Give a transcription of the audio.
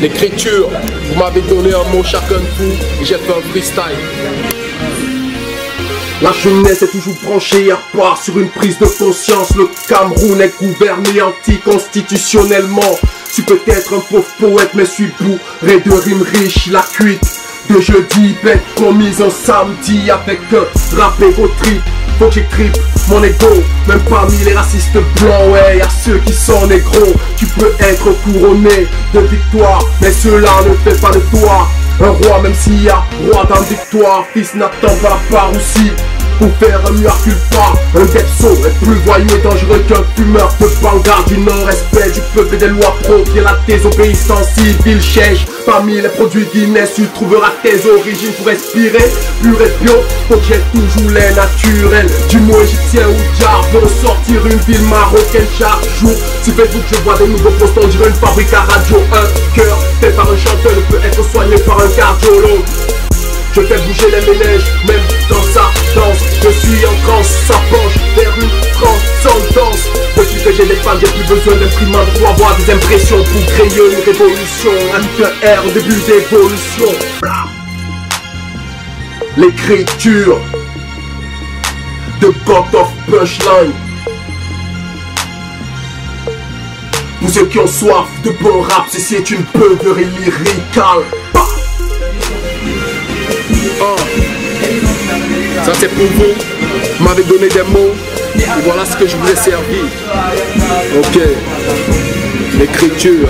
L'écriture, vous m'avez donné un mot chacun de vous et j'ai fait un freestyle. La jeunesse est toujours branchée à part sur une prise de conscience. Le Cameroun est gouverné anticonstitutionnellement. Tu peux être un pauvre poète, mais suis bourré de rimes riches. La cuite de jeudi peut être promise un samedi avec un rap tripes faut que mon ego. Même parmi les racistes blancs, ouais, y'a ceux qui sont négros. Tu peux être couronné de victoire Mais cela ne fait pas de toi un roi même s'il y a roi dans victoire. Fils n'attend pas la part aussi pour faire un mieux pas Un Depso est plus voyou et dangereux qu'un fumeur de Bangard Du non-respect du peuple et des lois pro Qui la désobéissance civile chèche Parmi les produits Guinness tu trouveras tes origines pour respirer. Pur et bio, faut toujours les naturels. Du mot égyptien ou jar Pour ressortir une ville marocaine chaque jour. Sur Facebook je vois des nouveaux postes on dirait une fabrique à radio. Un cœur fait par un chanteur peut être soigné par un cardiologue je fais bouger les ménages, même dans sa danse. Je suis en transe, ça penche vers une transcendance. Depuis que j'ai les fans, j'ai plus besoin d'imprimante pour avoir des impressions Pour créer une révolution, un R début d'évolution. L'écriture de God of Punchline. Pour ceux qui ont soif de bon rap, ceci est une beuverie lyricale Ça c'est pour vous. Vous m'avez donné des mots. Et voilà ce que je vous ai servi. Ok. L'écriture.